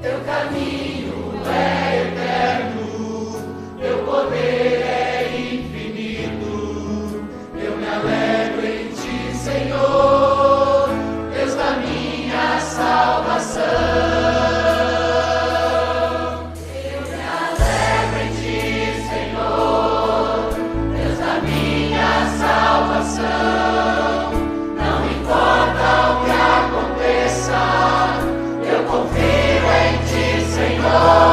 teu caminho. Lord.